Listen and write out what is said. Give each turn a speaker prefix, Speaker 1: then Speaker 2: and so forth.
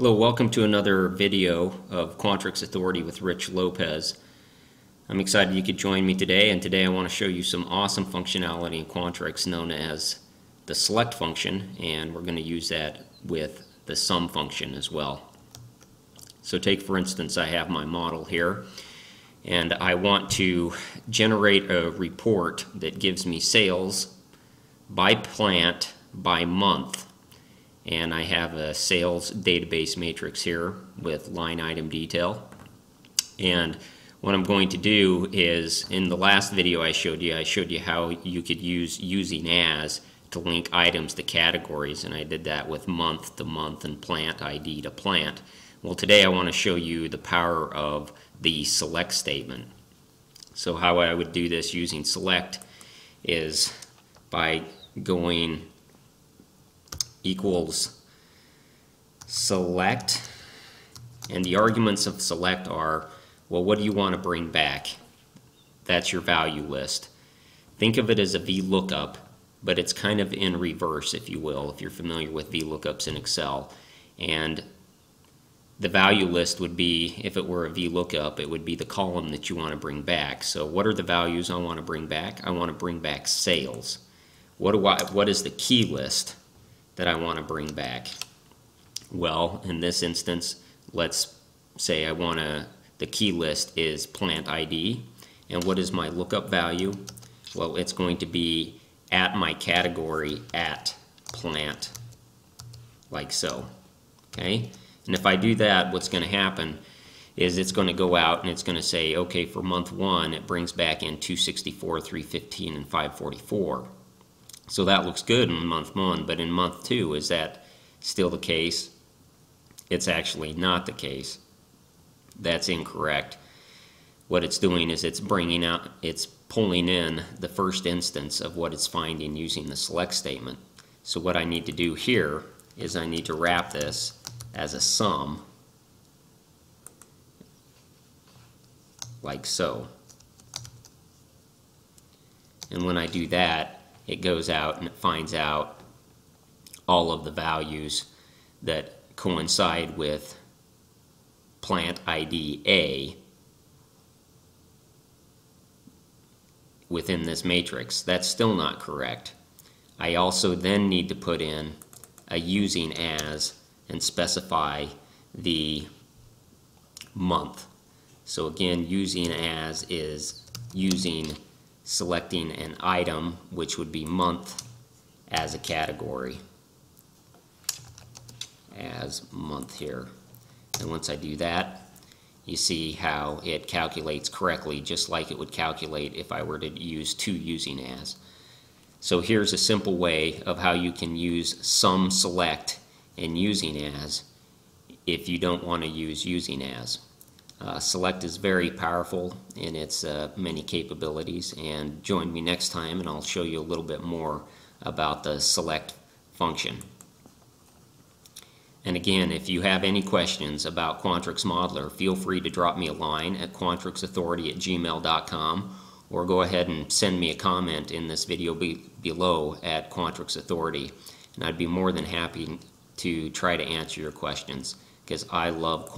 Speaker 1: Hello, welcome to another video of Quantrix Authority with Rich Lopez. I'm excited you could join me today, and today I want to show you some awesome functionality in Quantrix known as the select function, and we're going to use that with the sum function as well. So take for instance, I have my model here, and I want to generate a report that gives me sales by plant by month and I have a sales database matrix here with line item detail. And what I'm going to do is, in the last video I showed you, I showed you how you could use using as to link items to categories, and I did that with month to month and plant ID to plant. Well, today I want to show you the power of the select statement. So how I would do this using select is by going equals select, and the arguments of select are, well, what do you want to bring back? That's your value list. Think of it as a VLOOKUP, but it's kind of in reverse, if you will, if you're familiar with VLOOKUPs in Excel. And the value list would be, if it were a VLOOKUP, it would be the column that you want to bring back. So what are the values I want to bring back? I want to bring back sales. What, do I, what is the key list? That I want to bring back? Well, in this instance, let's say I want to, the key list is plant ID. And what is my lookup value? Well, it's going to be at my category at plant, like so. Okay? And if I do that, what's going to happen is it's going to go out and it's going to say, okay, for month one, it brings back in 264, 315, and 544. So that looks good in month one, but in month two, is that still the case? It's actually not the case. That's incorrect. What it's doing is it's bringing out, it's pulling in the first instance of what it's finding using the select statement. So what I need to do here is I need to wrap this as a sum, like so. And when I do that, it goes out and it finds out all of the values that coincide with plant ID A within this matrix. That's still not correct. I also then need to put in a using as and specify the month. So again, using as is using selecting an item, which would be month, as a category, as month here. And once I do that, you see how it calculates correctly, just like it would calculate if I were to use to using as. So here's a simple way of how you can use sum select and using as if you don't want to use using as. Uh, Select is very powerful in its uh, many capabilities and join me next time and I'll show you a little bit more about the select function. And again, if you have any questions about Quantrix Modeler, feel free to drop me a line at quantrixauthority at gmail.com or go ahead and send me a comment in this video be below at Quantrix Authority and I'd be more than happy to try to answer your questions because I love